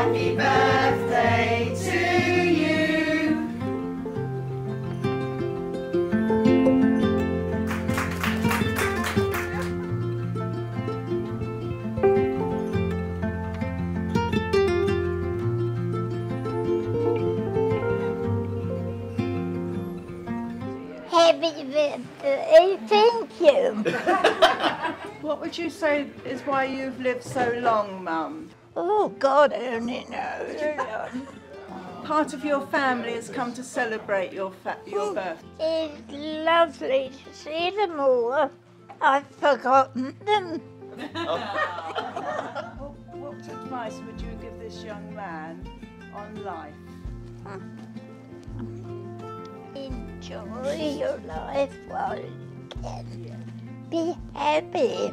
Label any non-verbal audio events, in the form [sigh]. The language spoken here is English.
Happy birthday to you. Happy birthday, thank you. [laughs] What would you say is why you've lived so long, Mum? Oh, God only knows. Part of your family has come to celebrate your your oh, birthday. It's lovely to see them all. I've forgotten them. [laughs] What, what advice would you give this young man on life? Enjoy your life while you can. Be happy.